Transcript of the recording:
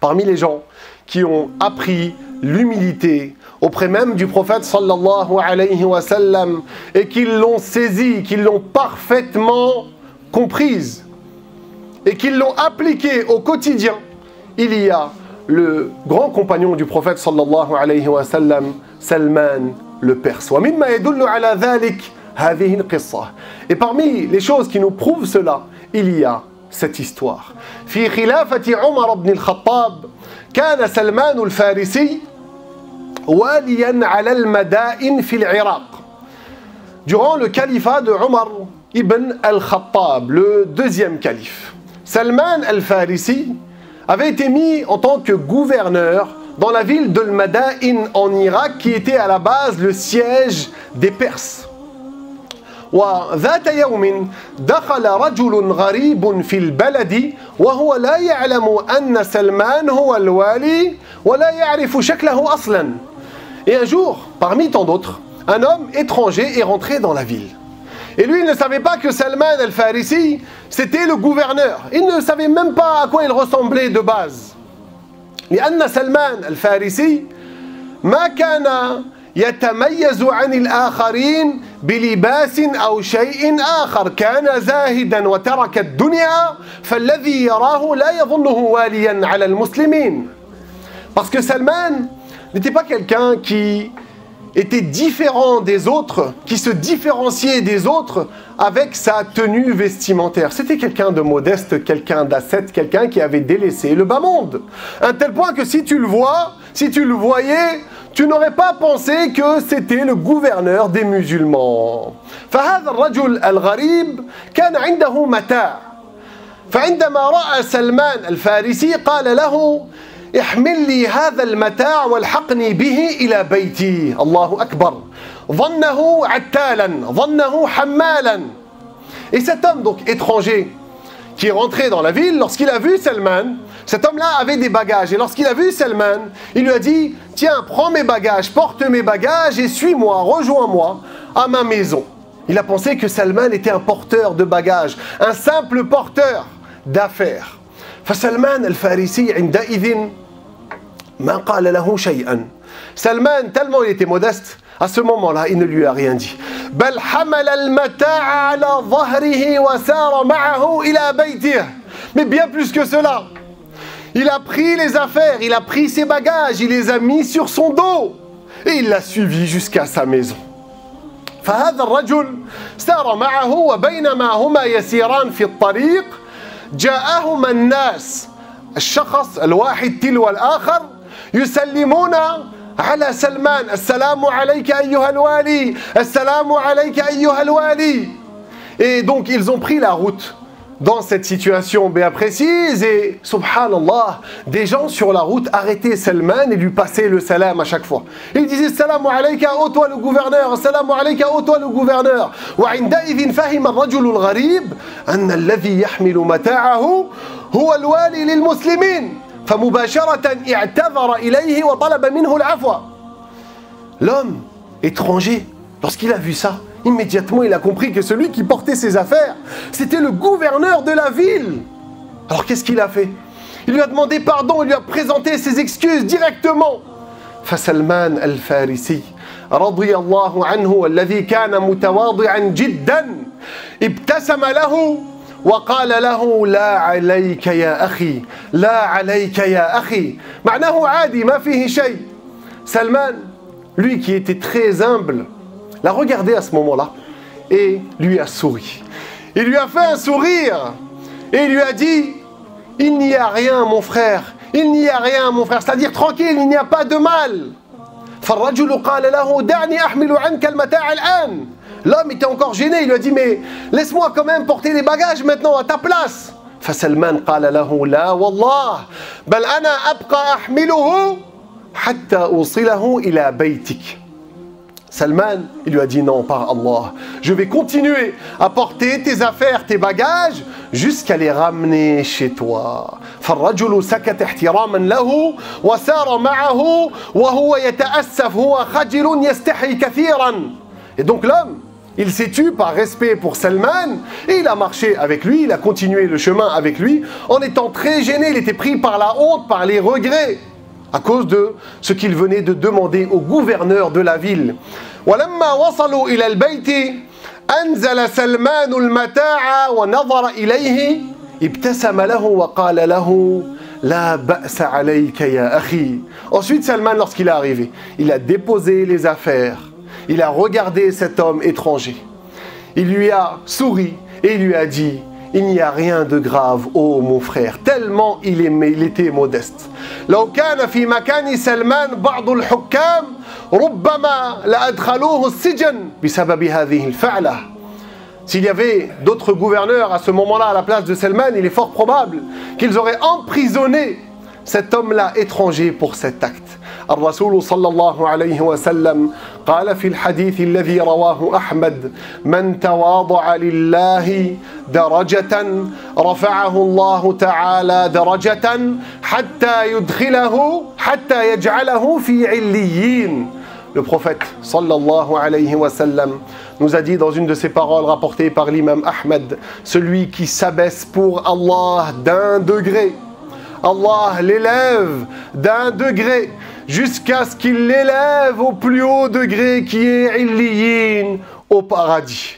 parmi les gens qui ont appris l'humilité auprès même du prophète sallallahu alayhi wa sallam et qui l'ont saisi, qui l'ont parfaitement comprise et qui l'ont appliquée au quotidien, il y a le grand compagnon du prophète sallallahu alayhi wa sallam, Salman le Perse. Et parmi les choses qui nous prouvent cela, il y a cette histoire. في خلافة عمر بن الخطاب كان سلمان الفارسي واليا على المدائن في العراق. Durant le califat de Omar ibn al-Khattab, le deuxième calife, Salman al-Farisi avait été mis en tant que gouverneur dans la ville de Madain en Irak qui était à la base le siège des Perses. وذات يوم دخل رجل غريب في البلد وهو لا يعلم أن سلمان هو الوالي ولا يعرف شكله أصلا. Et un jour, parmi tant d'autres, un homme étranger est rentré dans la ville. Et lui, il ne savait pas que Salman al-Farisi, c'était le gouverneur. Il ne savait même pas à quoi il ressemblait de base. لأن سلمان الفارسي ما كان يتميز عن الآخرين بلباس أو شيء آخر كان زاهدا وترك الدنيا فالذي يراه لا يظنه واليا على المسلمين Parce que Salman n'était pas quelqu'un qui était différent des autres, qui se différenciait des autres avec sa tenue vestimentaire. C'était quelqu'un de modeste, quelqu'un d'ascète, quelqu'un qui avait délaissé le bas monde. Un tel point que si tu le vois, si tu le voyais, tu n'aurais pas pensé que c'était le gouverneur des musulmans. فهذا الرجل الغريب كان عنده متاع فعندما رأى سلمان الفارسي قال له احمل لي هذا المتاع والحقني به إلى بيتي الله أكبر ظنه عتالا ظنه حمالا Et cet homme donc étranger qui est rentré dans la ville, lorsqu'il a vu Salman, cet homme-là avait des bagages. Et lorsqu'il a vu Salman, il lui a dit Tiens, prends mes bagages, porte mes bagages et suis-moi, rejoins-moi à ma maison. Il a pensé que Salman était un porteur de bagages, un simple porteur d'affaires. فسلمان الفارسي عندئذ ما قال له شيئا Salman, tellement il était modeste, à ce moment-là, il ne lui a rien dit. بل حمل المتاع على ظهره وسار معه إلى بيته. Mais bien plus que cela. Il a pris les affaires, il a pris ses bagages, il les a mis sur son dos. Et il l'a suivi jusqu'à sa maison. فهذا الرجل سار معه وبينما هما يسيران في الطريق جاءهما الناس الشخص الواحد تلو الآخر يسلمون على سلمان السلام عليك أيها الوالي السلام عليك أيها الوالي Et donc ils ont pris la route dans cette situation bien précise et subhanallah, des gens sur la route arrêtaient Salman et lui passaient le salam à chaque fois. Ils disaient salam alayka, ô toi le gouverneur, salam alayka, ô toi le gouverneur. وعندئذ فهم الرجل الغريب أن الذي يحمل متاعه هو الوالي للمسلمين فمباشرة اعتذر إليه وطلب منه العفو. L'homme étranger, lorsqu'il a vu ça, Immédiatement, il a compris que celui qui portait ses affaires, c'était le gouverneur de la ville. Alors qu'est-ce qu'il a fait Il lui a demandé pardon, il lui a présenté ses excuses directement. فسلمان الفارسي رضي الله عنه الذي كان متواضعا جدا ابتسم له وقال له لا عليك يا أخي لا عليك يا أخي معناه عادي ما فيه شيء Salman, lui qui était très humble, l'a regardé à ce moment-là et lui a souri. Il lui a fait un sourire et il lui a dit Il n'y a rien, mon frère, il n'y a rien, mon frère, c'est-à-dire tranquille, il n'y a pas de mal. L'homme était encore gêné, il lui a dit Mais laisse-moi quand même porter les bagages maintenant à ta place. فسلمان قال له لا والله بل أنا أبقى أحمله حتى أوصله إلى بيتك Salman, il lui a dit non, par Allah, je vais continuer à porter tes affaires, tes bagages, jusqu'à les ramener chez toi. فالرجل سكت احتراما له وسار معه وهو يتأسف هو خجل يستحي كثيرا. Et donc l'homme, Il s'est tu par respect pour Salman et il a marché avec lui, il a continué le chemin avec lui en étant très gêné, il était pris par la honte, par les regrets à cause de ce qu'il venait de demander au gouverneur de la ville. ولما وصلوا إلى البيت أنزل سلمان المتاع ونظر إليه ابتسم له وقال له لا بأس عليك يا أخي Ensuite Salman lorsqu'il est arrivé, il a déposé les affaires, il a regardé cet homme étranger. Il lui a souri et il lui a dit il n'y a rien de grave, ô mon frère, tellement il, aimait, il était modeste. لو كان في مكان سلمان بعض الحكام ربما لأدخلوه السجن بسبب هذه الفعلة. S'il y avait d'autres gouverneurs à ce moment-là à la place de Salman, il est fort probable qu'ils auraient emprisonné cet homme-là étranger pour cet acte. الرسول صلى الله عليه وسلم قال في الحديث الذي رواه احمد من تواضع لله درجه رفعه الله تعالى درجه حتى يدخله حتى يجعله في عليين Le prophète sallallahu alayhi wa sallam nous a dit dans une de ses paroles rapportées par l'imam Ahmed Celui qui s'abaisse pour Allah d'un degré, Allah l'élève d'un degré jusqu'à ce qu'il l'élève au plus haut degré qui est Illiyin au paradis.